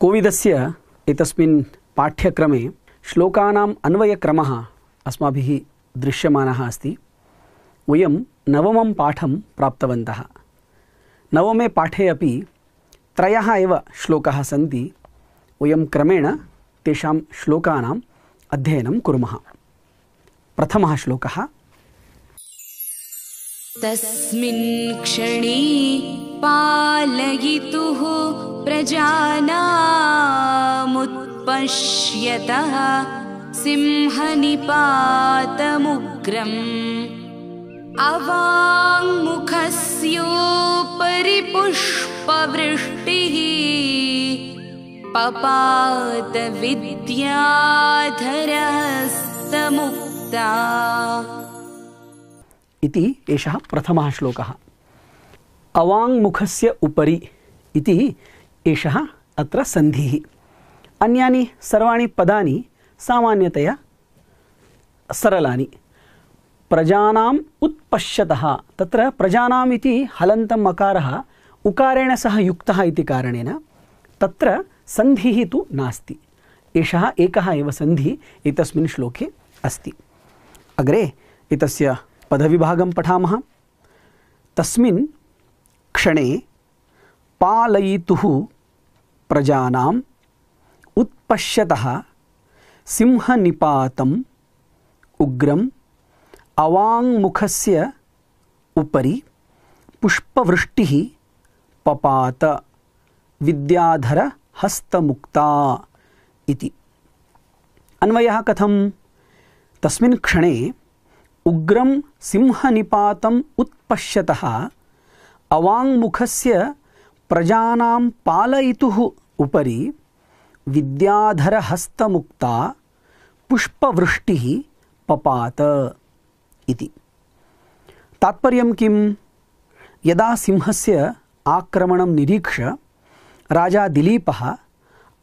कोविदस्य एतस्मिन् पाठ्यक्रमे श्लोकानाम् अन्वयक्रमः अस्माभिः दृश्यमानः अस्ति। वयं नवमं पाठं प्राप्तवन्तः। नवमे पाठे अपि त्रयः एव श्लोकाः सन्ति। क्रमेण तेषां श्लोकानाम् अध्ययनं कुर्मः। प्रथमः श्लोकः तस्मिन् क्षणे पालयितुः प्रजानामुत्पश्यतः सिंहनिपातमुग्रम्। अवाङ्मुखस्योपरि पुष्पवृष्टिः पपातविद्याधरस्तमुक्ता इति एषः प्रथमः श्लोकः। अवाङ्मुखस्य उपरि इति एषः अत्र सन्धिः। अन्यानि सर्वाणि पदानि सामान्यतया सरलानि। प्रजानाम् उत्पश्यतः, तत्र प्रजानाम् इति हलन्तम् अकारः, उकारेण सह युक्तः इति कारणेन तत्र सन्धिः तु नास्ति। एषः एकः एव सन्धिः एतस्मिन् श्लोके अस्ति। अग्रे एतस्य पदविभागं पठामः। तस्मिन् क्षणे पालयितुः प्रजानाम् उत्पश्यतः सिंहनिपातम् उग्रम् अवाङ्मुखस्य उपरि पुष्पवृष्टिः पपात। विद्याधरहस्तमुक्ता इति। अन्वयः कथं तस्मिन् क्षणे उग्रं सिंहनिपातम् उत्पश्यतः अवाङ्मुखस्य प्रजानां पालयितुः उपरि विद्याधरहस्तमुक्ता पुष्पवृष्टिः पपात इति। तात्पर्यं किं? यदा सिंहस्य आक्रमणं निरीक्ष्य राजा दिलीपः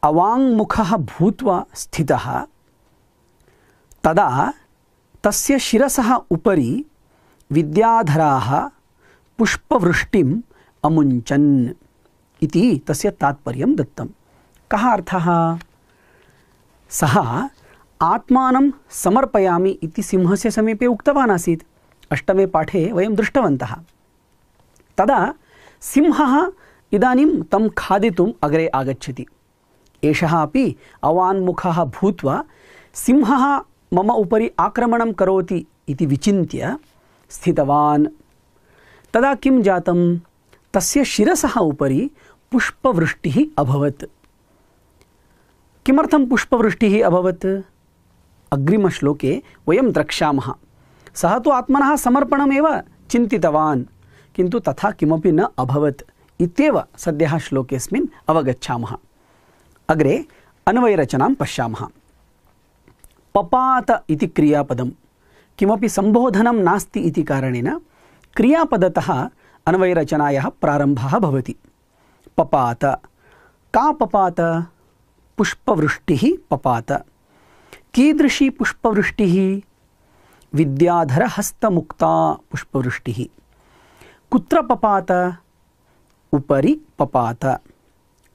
अवाङ्मुखः भूत्वा स्थितः तदा तस्य शिरसः उपरि विद्याधराः पुष्पवृष्टिम् अमुञ्चन् इति तस्य तात्पर्यं दत्तं कः अर्थः? सः आत्मानं समर्पयामि इति सिंहस्य समीपे उक्तवान् आसीत्। अष्टमे पाठे वयं दृष्टवन्तः। तदा सिंहः इदानीं तं खादितुम् अग्रे आगच्छति। एषः अपि अवान्मुखः भूत्वा सिंहः मम उपरि आक्रमणं करोति इति विचिन्त्य स्थितवान्। तदा किं जातं? तस्य शिरसः उपरि पुष्पवृष्टिः अभवत्। किमर्थं पुष्पवृष्टिः अभवत्? अग्रिमश्लोके वयं द्रक्ष्यामः। सः तु आत्मनः समर्पणमेव चिन्तितवान्, किन्तु तथा किमपि न अभवत् इत्येव सद्यः श्लोकेऽस्मिन् अवगच्छामः। अग्रे अन्वयरचनां पश्यामः। पपात इति क्रियापदं किमपि सम्बोधनं नास्ति इति कारणेन क्रियापदतः अन्वयरचनायाः प्रारम्भः भवति। पपात। का पपात? पुष्पवृष्टिः पपात। कीदृशी पुष्पवृष्टिः? विद्याधरहस्तमुक्ता पुष्पवृष्टिः। कुत्र पपात? उपरि पपात।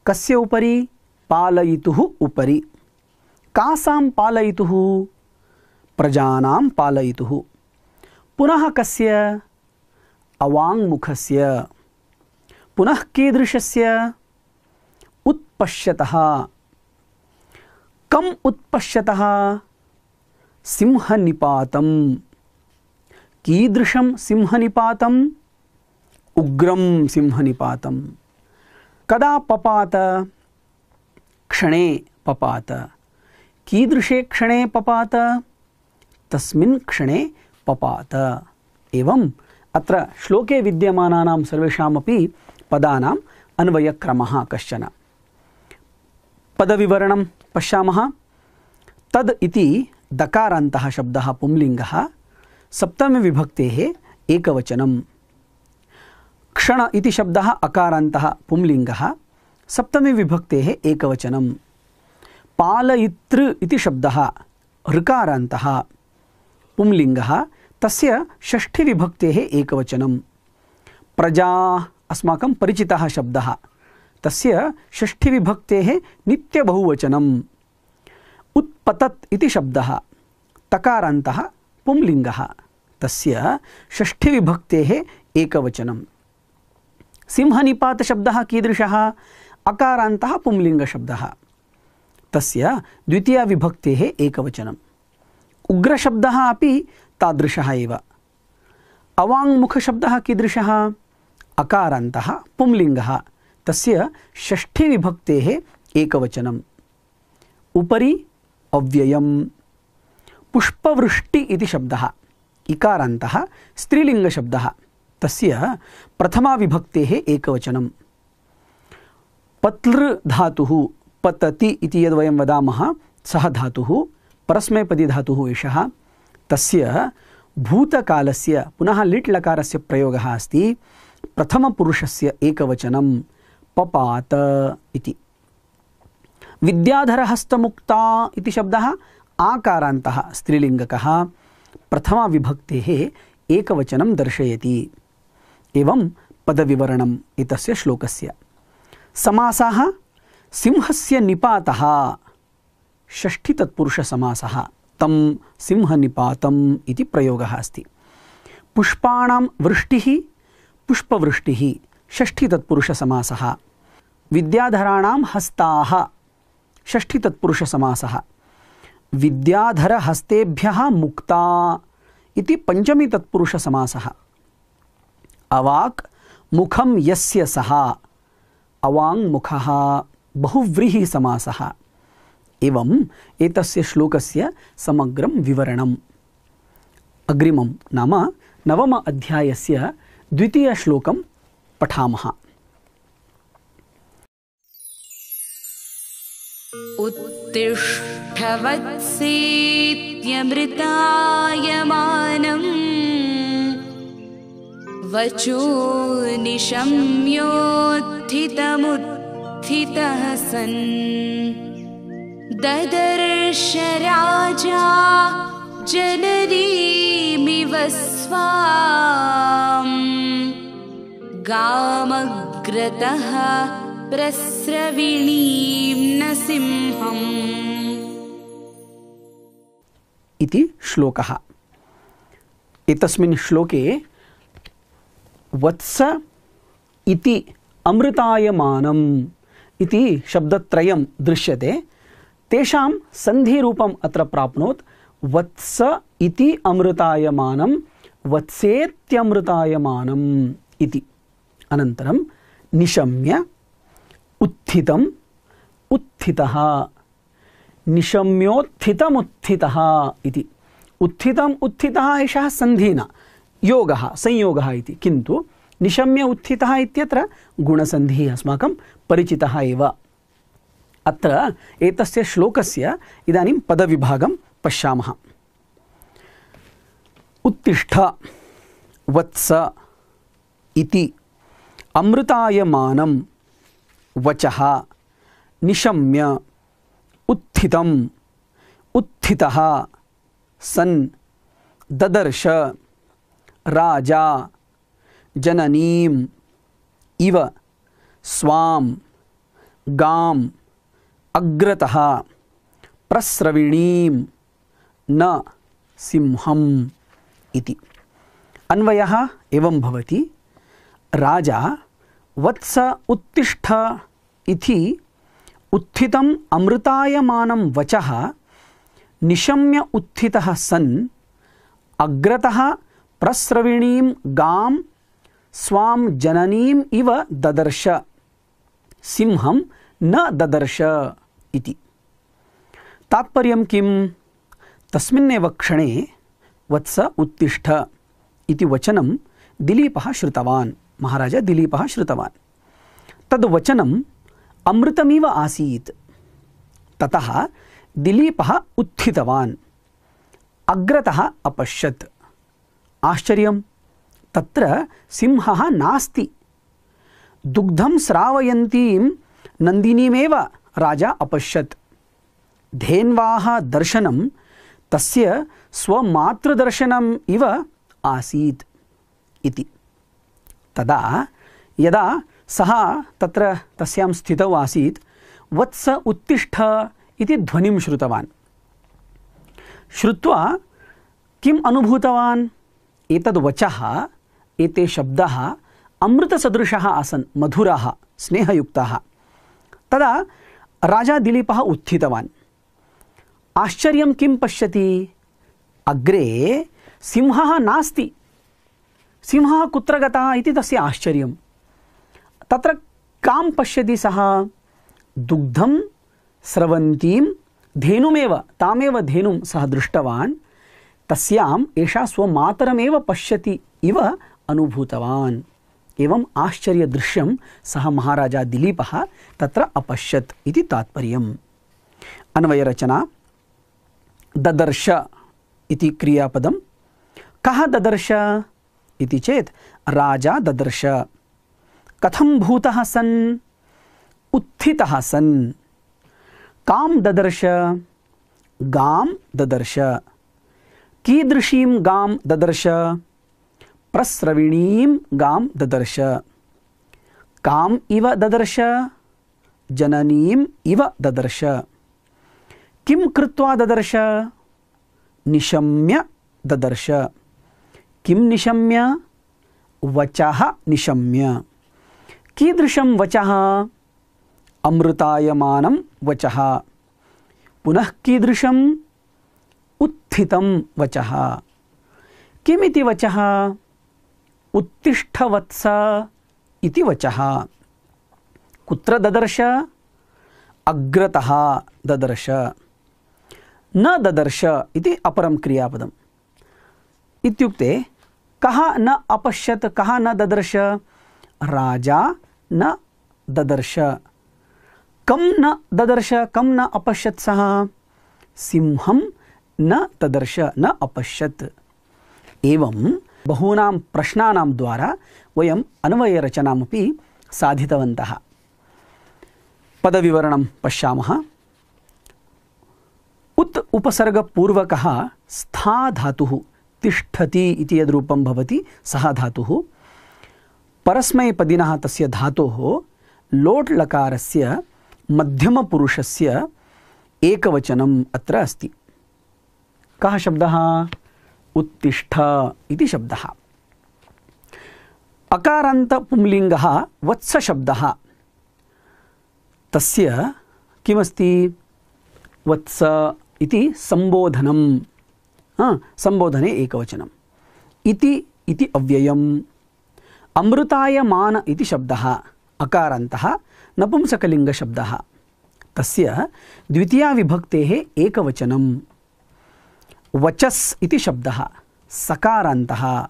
कस्य उपरि? पालयितुः उपरि। कासां पालयितुः, प्रजानां पालयितुः। पुनः कस्य? अवाङ्मुखस्य। पुनः कीदृशस्य? उत्पश्यतः। कम् उत्पश्यतः? सिंहनिपातं कीदृशं सिंहनिपातम्? उग्रं सिंहनिपातं कदा पपात? क्षणे पपात। कीदृशे क्षणे पपात? तस्मिन् क्षणे पपात। एवम् अत्र श्लोके विद्यमानानां सर्वेषामपि पदानाम् अन्वयक्रमः कश्चन। पदविवरणं पश्यामः। तद् इति दकारान्तः शब्दः, पुंलिङ्गः। सप्तमविभक्तेः एकवचनं क्षण इति शब्दः, अकारान्तः, पुंलिङ्गः। सप्तमीविभक्तेः एकवचनं पालयितृ इति शब्दः, ऋकारान्तः। पुंलिङ्गः, तस्य षष्ठीविभक्तेः एकवचनं प्रजा अस्माकं परिचितः शब्दः, तस्य षष्ठीविभक्तेः नित्यबहुवचनम्। उत्पतत् इति शब्दः, तकारान्तः, पुंलिङ्गः, तस्य षष्ठीविभक्तेः एकवचनं सिंहनिपातशब्दः कीदृशः? अकारान्तः, पुंलिङ्गशब्दः। तस्य द्वितीयाविभक्तेः एकवचनम्। उग्रशब्दः अपि तादृशः एव। अवाङ्मुखशब्दः कीदृशः? अकारान्तः, पुंलिङ्गः। तस्य षष्ठीविभक्तेः एकवचनम्। उपरि अव्ययं पुष्पवृष्टि इति शब्दः। इकारान्तः, स्त्रीलिङ्गशब्दः। तस्य प्रथमाविभक्तेः एकवचनं पत्लृ धातुः। पतति इति यद्वयं वदामः, सः धातुः परस्मैपदी धातुः एषः। तस्य भूतकालस्य, पुनः लिट् लकारस्य प्रयोगः अस्ति, प्रथमपुरुषस्य एकवचनं, पपात इति। विद्याधरहस्तमुक्ता इति शब्दः, आकारान्तः स्त्रीलिङ्गकः, प्रथमाविभक्तेः एकवचनं दर्शयति। एवं पदविवरणम् एतस्य श्लोकस्य। समासाः सिंहस्य निपातः षष्ठीतत्पुरुषसमासः तं सिंहनिपातम् इति प्रयोगः अस्ति। पुष्पाणां वृष्टिः पुष्पवृष्टिः षष्ठीतत्पुरुषसमासः। विद्याधराणां हस्ताः षष्ठीतत्पुरुषसमासः। विद्याधरहस्तेभ्यः मुक्ता इति पञ्चमी तत्पुरुषसमासः अवाक् मुखं यस्य सः अवाङ्मुखः बहुव्रीहिसमासः एवम् एतस्य श्लोकस्य समग्रं विवरणम्। अग्रिमं नाम नवम अध्यायस्य द्वितीयश्लोकं पठामः। उत्तिष्ठवत्सेत्यमृतायमानम् वचो निशम्योत्थितमुत्थितः सन्। ददर्श राजा जननीमिव स्वाम्। गामग्रतः प्रस्रविणीं न सिंहम् इति श्लोकः। एतस्मिन् श्लोके वत्स इति अमृतायमानम् इति शब्दत्रयं दृश्यते। तेषां सन्धिरूपम् अत्र प्राप्नोत्। वत्स इति अमृतायमानं वत्सेत्यमृतायमानम् इति। अनन्तरं निशम्य उत्थितम् उत्थितः। निशम्योत्थितमुत्थितः इति। उत्थितम् उत्थितः एषः सन्धिः न योगः संयोगः इति। किन्तु निशम्य उत्थितः इत्यत्र गुणसन्धिः अस्माकं परिचितः एव। अत्र एतस्य श्लोकस्य इदानीं पदविभागं पश्यामः। उत्तिष्ठ वत्स इति अमृतायमानं वचः निशम्य उत्थितम् उत्थितः सन् ददर्श राजा जननीम् इव स्वां गाम् अग्रतः प्रस्रविणीं न सिंहम् इति। अन्वयः एवं भवति। राजा वत्स उत्तिष्ठ इति उत्थितम् अमृतायमानं वचः निशम्य उत्थितः सन् अग्रतः प्रस्रविणीं गां स्वां जननीम् इव ददर्श। सिंहं न ददर्श इति। तात्पर्यं किं तस्मिन्नेव क्षणे वत्स उत्तिष्ठ इति वचनं दिलीपः श्रुतवान्। महाराज दिलीपः श्रुतवान्। तद् वचनम् अमृतमिव आसीत्। ततः दिलीपः उत्थितवान्। अग्रतः अपश्यत्। आश्चर्यं तत्र सिंहः नास्ति। दुग्धं स्रावयन्तीं नन्दिनीमेव राजा अपश्यत्। धेन्वाः दर्शनं तस्य स्वमातृदर्शनम् इव आसीत् इति। तदा यदा सः तत्र तस्यां स्थितौ आसीत् वत्स उत्तिष्ठ इति ध्वनिं श्रुतवान्। श्रुत्वा किम् अनुभूतवान्? एतद् वचः एते शब्दाः अमृतसदृशाः आसन् मधुराः स्नेहयुक्ताः। तदा राजा दिलीपः उत्थितवान्। आश्चर्यं किं पश्यति? अग्रे सिंहः नास्ति। सिंहः कुत्र गतः इति तस्य आश्चर्यं। तत्र कां पश्यति सः? दुग्धं स्रवन्तीं धेनुमेव तामेव धेनुं सः दृष्टवान्। तस्याम् एषा स्वमातरमेव पश्यति इव अनुभूतवान्। एवम् आश्चर्यदृश्यं सः महाराजा दिलीपः तत्र अपश्यत् इति तात्पर्यम्। अन्वयरचना। ददर्श इति क्रियापदं कः ददर्श? इति चेत् राजा ददर्श। कथं भूतः सन्? उत्थितः सन्। कां ददर्श? गां ददर्श। कीदृशीं गां ददर्श? प्रस्रविणीं गां ददर्श। काम् इव ददर्श, जननीम् इव ददर्श। किं कृत्वा ददर्श? निशम्य ददर्श। किं निशम्य? वचः निशम्य। कीदृशं वचः? अमृतायमानं वचः। पुनः कीदृशम्? उत्थितं वचः। किमिति वचः? उत्तिष्ठवत्स इति वचः। कुत्र ददर्श? अग्रतः ददर्श। न ददर्श इति अपरं क्रियापदम्। इत्युक्ते कः न अपश्यत् कः न ददर्श? राजा न ददर्श। कं न ददर्श कं न अपश्यत् सः? सिंहं न तदर्श न अपश्यत्। एवं बहूनां प्रश्नानां द्वारा वयम् अन्वयरचनामपि साधितवन्तः। पदविवरणं पश्यामः। उत् उपसर्गपूर्वकः स्था धातुः तिष्ठति इति यद्रूपं भवति, सः धातुः। परस्मैपदिनः तस्य धातोः लोट् लकारस्य मध्यमपुरुषस्य एकवचनम् अत्र उत्तिष्ठ इति शब्दः। अकारान्तपुंलिङ्गः वत्सशब्दः। तस्य किमस्ति? वत्स इति सम्बोधनं। सम्बोधने एकवचनम् इति इति अव्ययम्। अमृतायमान इति शब्दः। अकारान्तः नपुंसकलिङ्गशब्दः। तस्य द्वितीयाविभक्तेः एकवचनं वचस् इति शब्दः, सकारान्तः।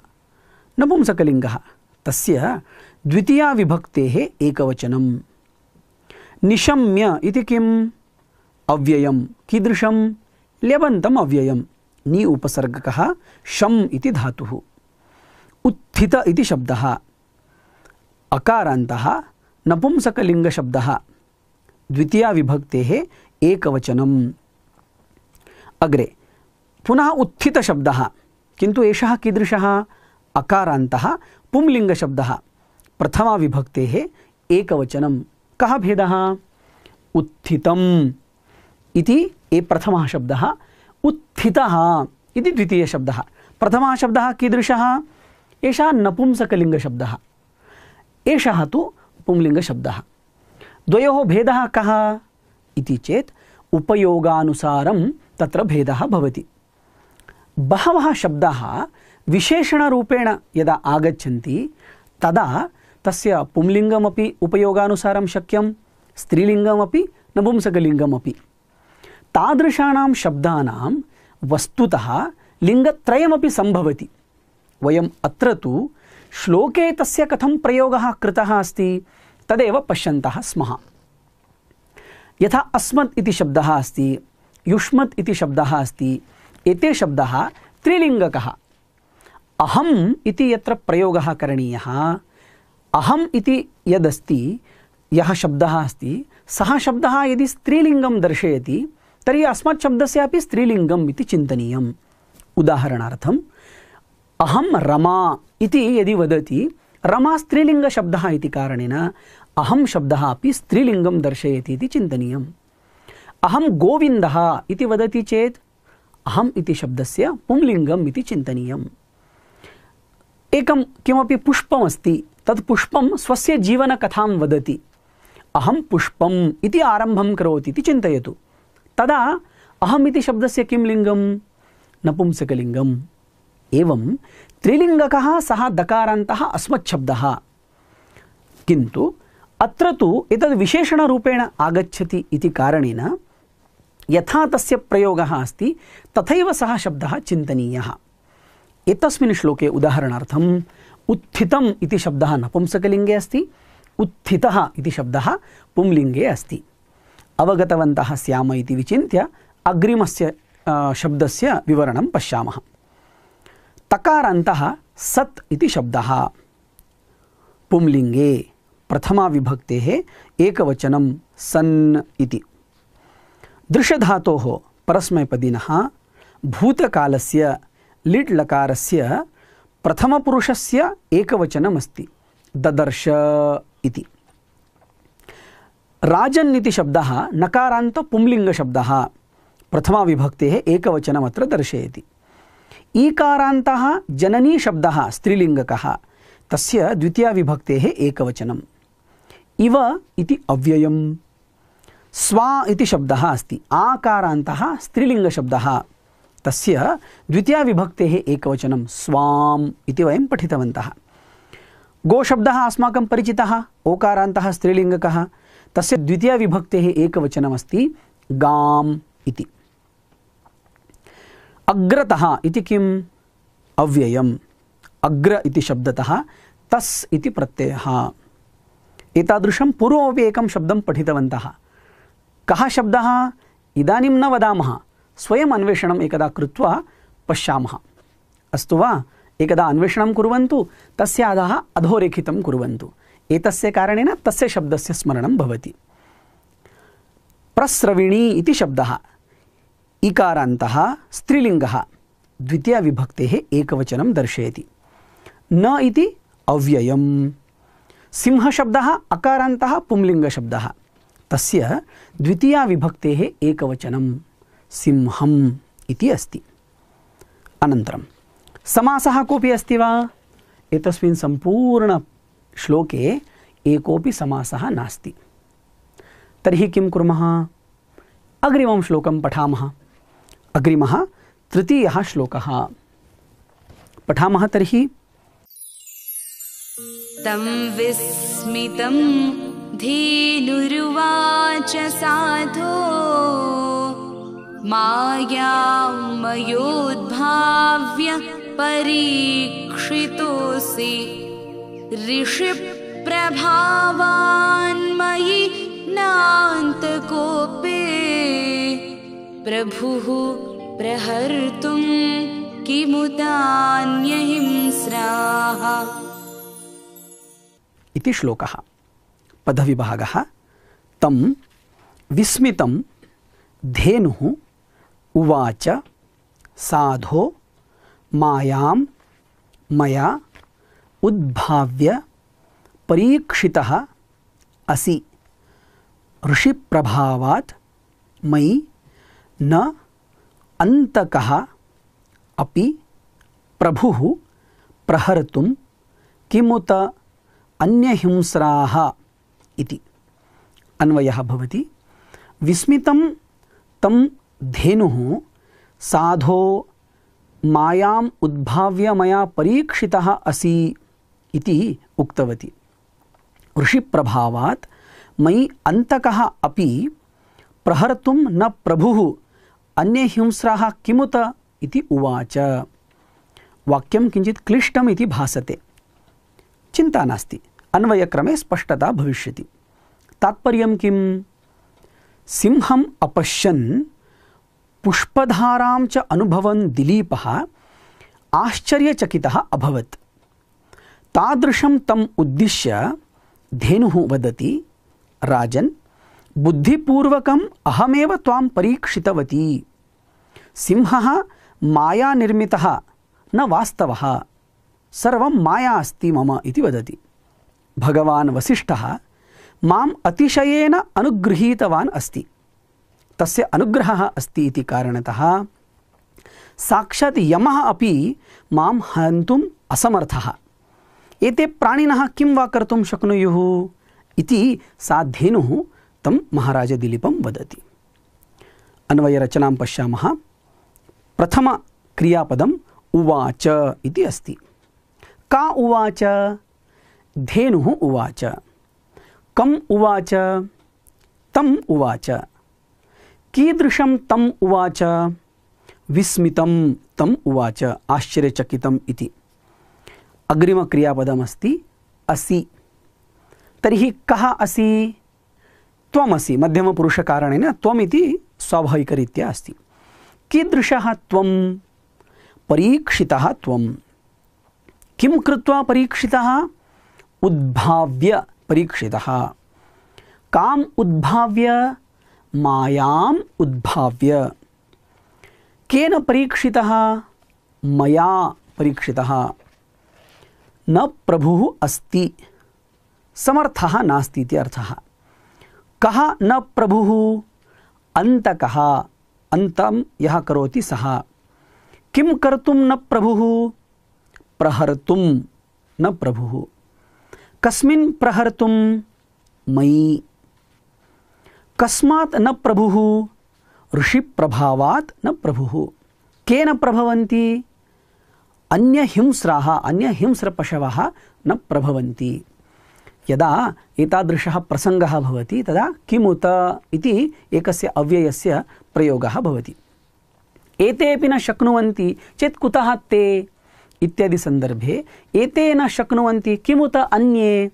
नपुंसकलिङ्गः, तस्य द्वितीयाविभक्तेः एकवचनं निशम्य इति किम्? अव्ययं कीदृशं ल्यबन्तम् अव्ययं नि उपसर्गकः शम् इति धातुः। उत्थित इति शब्दः। अकारान्तः, नपुंसकलिङ्गशब्दः। द्वितीयाविभक्तेः एकवचनम्। अग्रे पुनः उत्थितशब्दः, किन्तु एषः कीदृशः? अकारान्तः, पुंलिङ्गशब्दः। प्रथमाविभक्तेः एकवचनं। कः भेदः? उत्थितम् इति ए प्रथमः शब्दः, उत्थितः इति द्वितीयशब्दः प्रथमः शब्दः कीदृशः? एषः नपुंसकलिङ्गशब्दः। एषः तु पुंलिङ्गशब्दः। द्वयोः भेदः कः? इति चेत्, उपयोगानुसारं तत्र भेदः भवति। बहवः शब्दाः विशेषणरूपेण यदा आगच्छन्ति तदा तस्य पुंलिङ्गमपि उपयोगानुसारं शक्यं स्त्रीलिङ्गमपि नपुंसकलिङ्गमपि तादृशानां शब्दानां वस्तुतः लिङ्गत्रयमपि सम्भवति वयम् अत्र तु श्लोके तस्य कथं प्रयोगः कृतः अस्ति तदेव पश्यन्तः स्मः यथा अस्मत् इति शब्दः अस्ति युष्मत् इति शब्दः अस्ति एते शब्दाः त्रिलिङ्गकः। अहम् इति यत्र प्रयोगः करणीयः। अहम् इति यदस्ति यः शब्दः अस्ति सः शब्दः यदि स्त्रीलिङ्गं दर्शयति तर्हि अस्मत् शब्दस्यापि स्त्रीलिङ्गम् इति चिन्तनीयम्। उदाहरणार्थम् अहं रमा इति यदि वदति रमा स्त्रीलिङ्गशब्दः इति कारणेन अहं शब्दः अपि स्त्रीलिङ्गं दर्शयति इति चिन्तनीयम्। अहं गोविन्दः इति वदति चेत् अहम् इति शब्दस्य पुंलिङ्गम् इति चिन्तनीयम्। एकं किमपि पुष्पमस्ति तत् पुष्पं स्वस्य जीवनकथां वदति। अहं पुष्पम् इति आरम्भं करोति इति चिन्तयतु। तदा अहम् इति शब्दस्य किं लिङ्गं नपुंसकलिङ्गम्। एवं त्रिलिङ्गकः सः दकारान्तः अस्मच्छब्दः। किन्तु अत्र तु एतद् विशेषणरूपेण आगच्छति इति कारणेन यथा तस्य प्रयोगः अस्ति तथैव सः शब्दः चिन्तनीयः। एतस्मिन् श्लोके उदाहरणार्थम् उत्थितम् इति शब्दः नपुंसकलिङ्गे अस्ति उत्थितः इति शब्दः पुंलिङ्गे अस्ति। अवगतवन्तः स्याम इति विचिन्त्य अग्रिमस्य शब्दस्य विवरणं पश्यामः। तकारान्तः सत् इति शब्दः। पुंलिङ्गे प्रथमाविभक्तेः एकवचनं सन् इति दृश्यधातोः परस्मैपदिनः भूतकालस्य लिट् लकारस्य प्रथमपुरुषस्य एकवचनमस्ति। ददर्श इति। राजन् इति शब्दः नकारान्तपुंलिङ्गशब्दः प्रथमाविभक्तेः एकवचनमत्र दर्शयति। ईकारान्तः जननी शब्दः स्त्रीलिङ्गकः तस्य द्वितीयाविभक्तेः एकवचनम्। इव इति अव्ययम् स्वा इति शब्दः अस्ति, आकारान्तः स्त्रीलिङ्गशब्दः। तस्य द्वितीयाविभक्तेः एकवचनं स्वाम् इति वयं पठितवन्तः। गोशब्दः अस्माकं परिचितः, ओकारान्तः स्त्रीलिङ्गकः। तस्य द्वितीयाविभक्तेः एकवचनमस्ति, गाम् इति। अग्रतः इति किम्? अव्ययम्। अग्र इति शब्दतः, तस् इति प्रत्ययः। एतादृशं पूर्वमपि एकं शब्दं पठितवन्तः। कः शब्दः? इदानीं न वदामः। स्वयम् अन्वेषणम् एकदा कृत्वा पश्यामः। अस्तु वा? एकदा अन्वेषणं कुर्वन्तु तस्य अधः एतस्य कारणेन तस्य शब्दस्य स्मरणं भवति। प्रस्रविणी इति शब्दः। इकारान्तः स्त्रीलिङ्गः। द्वितीयविभक्तेः एकवचनं दर्शयति। न इति अव्ययम्। सिंहशब्दः, अकारान्तः, पुंलिङ्गशब्दः। तस्य द्वितीया विभक्तेः एकवचनं सिंहम् इति अस्ति। अनन्तरं, समासः कोऽपि अस्ति वा? एतस्मिन् सम्पूर्णश्लोके एकोऽपि समासः नास्ति। तर्हि किं कुर्मः? अग्रिमं श्लोकं पठामः। अग्रिमः तृतीयः श्लोकः। पठामः तर्हि। तं विस्मितं धेनुरुवाच साधो मायामयोद्भाव्य परीक्षितोऽसि। ऋषिप्रभावान्मयि नान्तकोपे प्रभुः प्रहर्तुं किमुतान्यहिंस्राः इति श्लोकः। पदविभागः। तं विस्मितं धेनुः उवाच, साधो, मायां मया उद्भाव्य परीक्षितः असि। ऋषिप्रभावात् मयि न अन्तकः, अपि प्रभुः प्रहर्तुं किमुत अन्यहिंस्राः। इति। अन्वयः भवति। विस्मितं तं धेनुः साधो मायाम् उद्भाव्य मया परीक्षितः असि इति उक्तवती। ऋषिप्रभावात् मयि अन्तकः अपि प्रहर्तुं न प्रभुः अन्यहिंस्राः किमुत इति उवाच। वाक्यं किञ्चित् क्लिष्टम् इति भासते। चिन्ता नास्ति। अन्वयक्रमे स्पष्टता भविष्यति। तात्पर्यं किं सिंहम् अपश्यन्, पुष्पधारां च अनुभवन् दिलीपः आश्चर्यचकितः अभवत्। तादृशं तम् उद्दिश्य धेनुः वदति, राजन्, बुद्धिपूर्वकम् अहमेव त्वां परीक्षितवती। सिंहः मायानिर्मितः, न वास्तवः। सर्वं माया अस्ति मम इति वदति। भगवान् वसिष्ठः माम् अतिशयेन अनुगृहीतवान् अस्ति। तस्य अनुग्रहः अस्ति इति कारणतः साक्षात् यमः अपि एते प्राणिनः किं वा कर्तुं शक्नुयुः इति सा धेनुः तं महाराजदिलीपं वदति। अन्वयरचनां पश्यामः। प्रथमक्रियापदम् उवाच इति अस्ति। का उवाच? धेनुः उवाच। कम् उवाच। तम् उवाच। कीदृशं तम् उवाच? विस्मितं तम् उवाच। आश्चर्यचकितम् इति। अग्रिमक्रियापदमस्ति असि। तर्हि कः असि? त्वमसि। मध्यमपुरुषकारणेन त्वमिति स्वाभाविकरीत्या अस्ति। कीदृशः त्वं? परीक्षितः किं कृत्वा परीक्षितः? उद्भाव्य परीक्षितः। काम् उद्भाव्य, मायाम् उद्भाव्य। केन परीक्षितः? मया परीक्षितः। न प्रभुः अस्ति। समर्थः नास्ति इति अर्थः। कः न प्रभुः? अन्तकः। अन्तं यः करोति सः। किं कर्तुं न प्रभुः? प्रहर्तुं न प्रभुः। कस्मिन् प्रहर्तुं मयि। कस्मात् न प्रभुः ऋषिप्रभावात् न प्रभुः। केन प्रभवन्ति? अन्यहिंस्राः अन्यहिंस्रपशवः न प्रभवन्ति। यदा एतादृशः प्रसङ्गः भवति तदा किमुत इति एकस्य अव्ययस्य प्रयोगः भवति। एते अपि न शक्नुवन्ति चेत् कुतः ते इत्यादि सन्दर्भे एते न शक्नुवन्ति किमुत अन्ये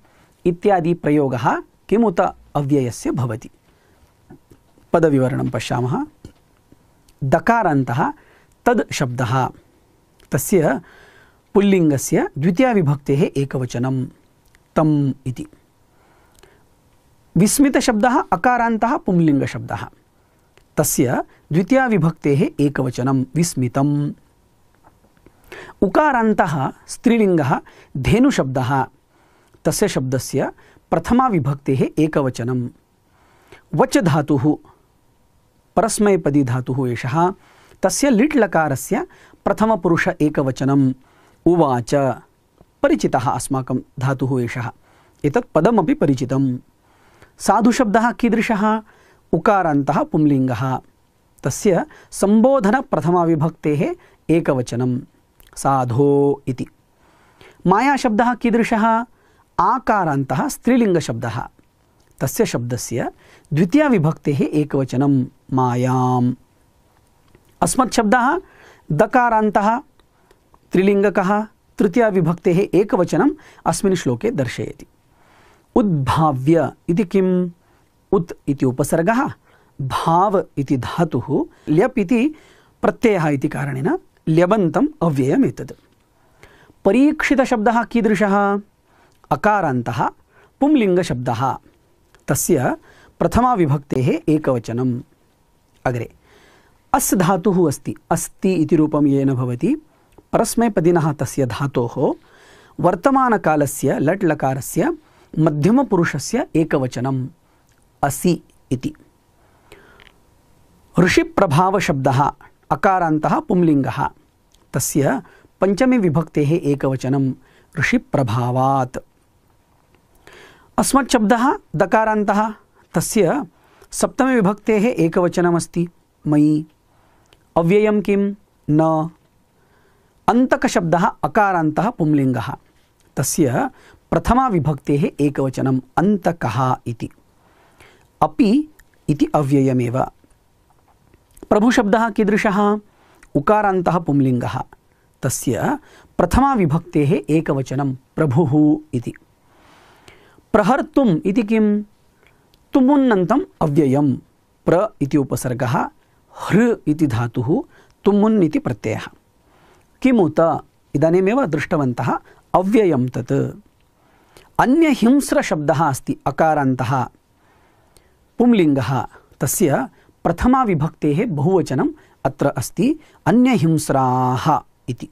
इत्यादि प्रयोगः किमुत अव्ययस्य भवति। पदविवरणं पश्यामः। दकारान्तः तद् शब्दः। तस्य पुल्लिङ्गस्य द्वितीयाविभक्तेः एकवचनं तम् इति। विस्मितशब्दः, अकारान्तः, पुंलिङ्गशब्दः। तस्य द्वितीयाविभक्तेः एकवचनं विस्मितम्। उकारान्तः स्त्रीलिङ्गः धेनुशब्दः। तस्य शब्दस्य प्रथमाविभक्तेः एकवचनं वच धातुः परस्मैपदी धातुः एषः। तस्य लिट् लकारस्य प्रथमपुरुष एकवचनम्। उवाच, परिचितः अस्माकं धातुः एषः। एतत् पदमपि परिचितं साधुशब्दः कीदृशः? उकारान्तः पुंलिङ्गः। तस्य सम्बोधनप्रथमाविभक्तेः एकवचनं साधो इति। मायाशब्दः कीदृशः? आकारान्तः स्त्रीलिङ्गशब्दः। तस्य शब्दस्य द्वितीयाविभक्तेः एकवचनं मायाम्। अस्मत् शब्दः दकारान्तः त्रिलिङ्गकः तृतीयाविभक्तेः एकवचनम् अस्मिन् श्लोके दर्शयति। उद्भाव्य इति किम्? उत् इति उपसर्गः, भाव इति धातुः, ल्यप् इति प्रत्ययः इति कारणेन ल्यबन्तम् अव्ययम् एतत् परीक्षितशब्दः कीदृशः? अकारान्तः, पुंलिङ्गशब्दः। तस्य प्रथमाविभक्तेः एकवचनम्। अग्रे, अस् धातुः अस्ति। अस्ति इति रूपं येन भवति। परस्मैपदिनः तस्य धातोः। वर्तमानकालस्य लट् लकारस्य मध्यमपुरुषस्य एकवचनम्। असि इति। ऋषिप्रभावशब्दः, अकारान्तः, पुंलिङ्गः। तस्य पञ्चमे विभक्तेः एकवचनं, ऋषिप्रभावात्। अस्मत् शब्दः दकारान्तः, तस्य सप्तमे विभक्तेः एकवचनमस्ति, मयि। अव्ययं किं? न। अन्तकशब्दः अकारान्तः पुंलिङ्गः, तस्य प्रथमाविभक्तेः एकवचनम् अन्तकः इति। अपि इति अव्ययमेव। प्रभुशब्दः कीदृशः? उकारान्तः पुंलिङ्गः। तस्य प्रथमाविभक्तेः एकवचनं, प्रभुः इति। प्रहर्तुम् इति किं? तुमुन्नन्तम् अव्ययं प्र इति उपसर्गः हृ इति धातुः, तुमुन् इति प्रत्ययः। किमुत? इदानीमेव दृष्टवन्तः, अव्ययं तत्। अन्यहिंस्रशब्दः अस्ति, अकारान्तः। पुंलिङ्गः, तस्य प्रथमाविभक्तेः बहुवचनम् अत्र अस्ति अन्यहिंस्राः इति।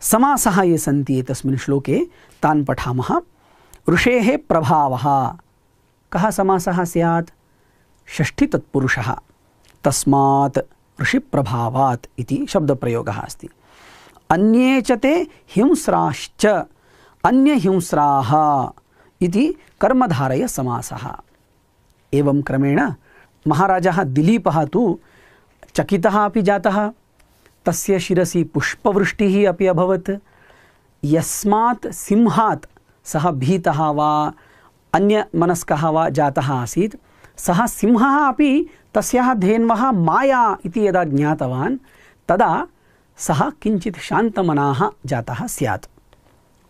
समासः ये सन्ति एतस्मिन् श्लोके तान् पठामः। ऋषेः प्रभावः। कः समासः स्यात्? षष्ठितत्पुरुषः। तस्मात् ऋषिप्रभावात् इति शब्दप्रयोगः अस्ति। अन्ये च ते हिंस्राश्च, अन्यहिंस्राः इति कर्मधारयसमासः एवं क्रमेण महाराजः दिलीपः तु चकितः अपि जातः। तस्य शिरसि पुष्पवृष्टिः अपि अभवत्। यस्मात् सिंहात् सः भीतः वा अन्यमनस्कः वा जातः आसीत्। सः सिंहः अपि तस्याः धेन्वः माया इति यदा ज्ञातवान्, तदा सः किञ्चित् शान्तमनाः जातः स्यात्।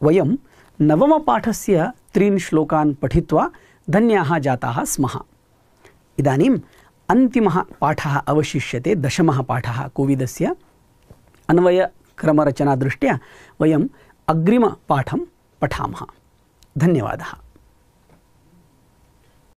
वयं नवमपाठस्य त्रीन् श्लोकान् पठित्वा धन्याः जाताः स्मः। इदानीम् अन्तिमः पाठः अवशिष्यते दशमः पाठः कोविदस्य अन्वयक्रमरचनादृष्ट्या वयम् अग्रिमपाठं पठामः। धन्यवादः।